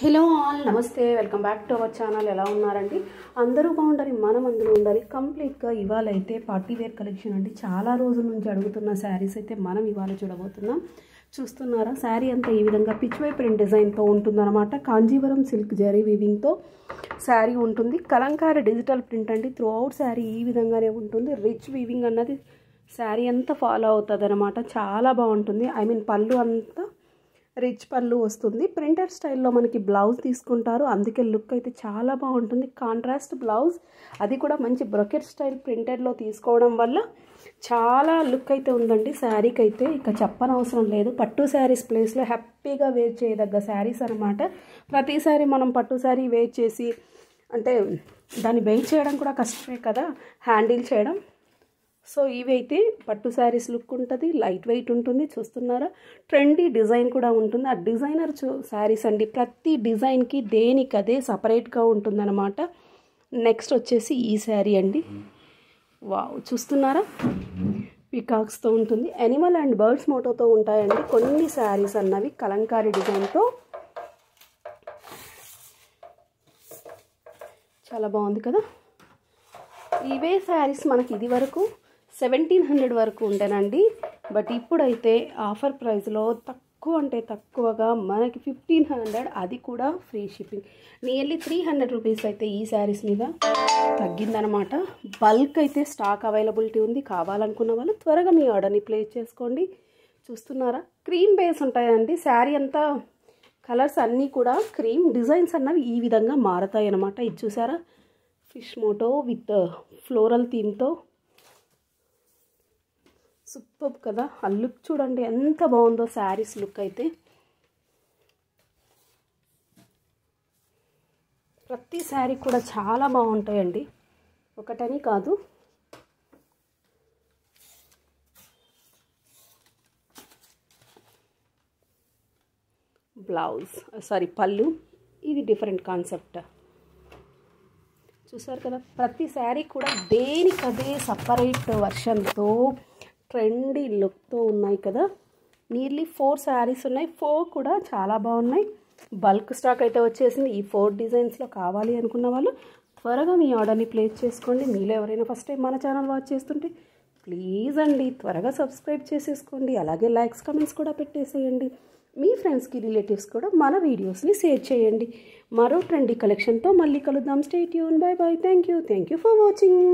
Hello all నమస్తే welcome back to our channel. ఎలా ఉన్నారండి? అందరూ బాగుండాలి మనం అందరూ ఉండాలి. కంప్లీట్గా ఇవాళ అయితే పార్టీ వేర్ కలెక్షన్ అండి. చాలా రోజుల నుంచి అడుగుతున్న శారీస్ అయితే మనం ఇవాళ చూడబోతున్నాం. చూస్తున్నారా? శారీ అంతా ఈ విధంగా పిచ్వై ప్రింట్ డిజైన్తో ఉంటుందన్నమాట. కాంజీవరం సిల్క్ జరీ వీవింగ్తో శారీ ఉంటుంది. కలంకారీ డిజిటల్ ప్రింట్ అండి. త్రూ అవుట్ శారీ ఈ విధంగానే ఉంటుంది. రిచ్ వీవింగ్ అన్నది శారీ అంతా ఫాలో అవుతుంది అనమాట చాలా బాగుంటుంది. ఐ మీన్ పళ్ళు అంతా రిచ్ పళ్ళు వస్తుంది. ప్రింటర్ స్టైల్లో మనకి బ్లౌజ్ తీసుకుంటారు. అందుకే లుక్ అయితే చాలా బాగుంటుంది. కాంట్రాస్ట్ బ్లౌజ్ అది కూడా మంచి బ్రొకెట్ స్టైల్ ప్రింటెడ్లో తీసుకోవడం వల్ల చాలా లుక్ అయితే ఉందండి. శారీకి అయితే ఇక చెప్పనవసరం లేదు. పట్టు శారీస్ ప్లేస్లో హ్యాపీగా వేర్ చేయదగ్గ శారీస్ అనమాట ప్రతిసారి మనం పట్టు శారీ వేర్ చేసి అంటే దాన్ని వెయిట్ చేయడం కూడా కష్టమే కదా. హ్యాండిల్ చేయడం సో ఇవైతే పట్టు శారీస్ లుక్ ఉంటుంది లైట్ వెయిట్ ఉంటుంది చూస్తున్నారా? ట్రెండీ డిజైన్ కూడా ఉంటుంది. ఆ డిజైనర్ శారీస్ అండి ప్రతి డిజైన్కి దేనికి అదే సపరేట్గా ఉంటుందన్నమాట. నెక్స్ట్ వచ్చేసి ఈ శారీ అండి. వావ్ చూస్తున్నారా? పికాక్స్తో ఉంటుంది. ఎనిమల్ అండ్ బర్డ్స్ మోటోతో ఉంటాయండి. కొన్ని శారీస్ అన్నవి కలంకారీ డిజైన్తో. చాలా బాగుంది కదా? ఇవే శారీస్ మనకి ఇది వరకు సెవెంటీన్ హండ్రెడ్ వరకు ఉండేనండి. బట్ ఇప్పుడైతే ఆఫర్ ప్రైస్లో తక్కువ అంటే తక్కువగా మనకి ఫిఫ్టీన్ హండ్రెడ్ అది కూడా free shipping. Nearly three hundred rupees అయితే ఈ శారీస్ మీద తగ్గిందనమాట. బల్క్ అయితే స్టాక్ అవైలబిలిటీ ఉంది. కావాలనుకున్న వాళ్ళు త్వరగా మీ ఆర్డర్ని ప్లేస్ చేసుకోండి. చూస్తున్నారా? క్రీమ్ బేస్ ఉంటాయండి. శారీ అంతా కలర్స్ అన్నీ కూడా క్రీమ్ డిజైన్స్ అన్నవి ఈ విధంగా మారతాయి అన్నమాట ఇది చూసారా? ఫిష్ మోటో విత్ ఫ్లోరల్ థీమ్తో సూపర్ కదా? ఆ లుక్ చూడండి ఎంత బాగుందో శారీస్ లుక్ అయితే. ప్రతి శారీ కూడా చాలా బాగుంటాయండి. ఒకటని కాదు. బ్లౌజ్ సారీ పళ్ళు. ఇది డిఫరెంట్ కాన్సెప్ట్. చూసారు కదా? ప్రతి శారీ కూడా దేనికదే సపరేట్ వర్షన్తో ట్రెండీ లుక్తో ఉన్నాయి కదా. నియర్లీ ఫోర్ శారీస్ ఉన్నాయి. ఫోర్ కూడా చాలా బాగున్నాయి. బల్క్ స్టాక్ అయితే వచ్చేసింది. ఈ ఫోర్ డిజైన్స్లో కావాలి అనుకున్న వాళ్ళు త్వరగా మీ ఆర్డర్ని ప్లేస్ చేసుకోండి. మీలో ఎవరైనా ఫస్ట్ టైం మన ఛానల్ వాచ్ చేస్తుంటే ప్లీజ్ అండి త్వరగా సబ్స్క్రైబ్ చేసేసుకోండి. అలాగే లైక్స్ కమెంట్స్ కూడా పెట్టేసేయండి. మీ ఫ్రెండ్స్కి రిలేటివ్స్ కూడా మన వీడియోస్ని షేర్ చేయండి. మరో ట్రెండీ కలెక్షన్తో మళ్ళీ కలుద్దాం. Stay Yoon bye bye thank you thank you for watching